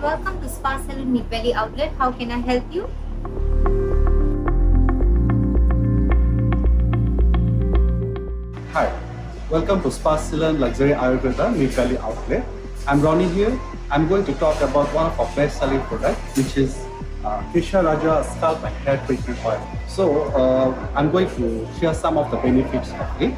Spa Ceylon Mid Valley outlet. How can I help you? Hi, welcome to Spa Ceylon Luxury Ayurveda Mid Valley Outlet. I'm Ronnie here. I'm going to talk about one of our best-selling products, which is uh, Kesha Raja Scalp and Hair Treatment Oil. So uh, I'm going to share some of the benefits of it.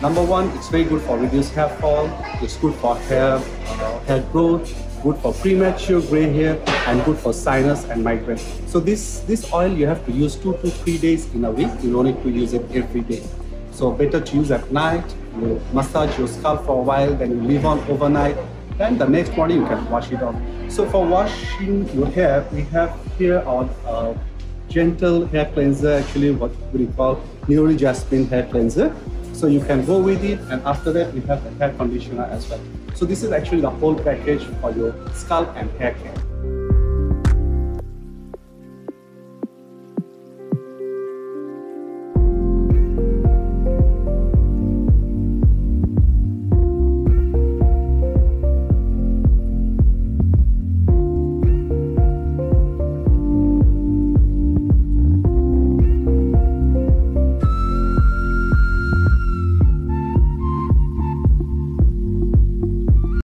Number one, it's very good for reduced hair fall. It's good for hair uh, hair growth, good for premature gray hair, and good for sinus and migraine. So this this oil you have to use two to three days in a week. You don't need to use it every day. So better to use at night. You massage your scalp for a while, then you leave on overnight. Then the next morning you can wash it off. So for washing your hair, we have here our uh, gentle hair cleanser, actually what we call Neuri Jasmine hair cleanser. So you can go with it, and after that we have the hair conditioner as well. So this is actually the whole package for your scalp and hair care.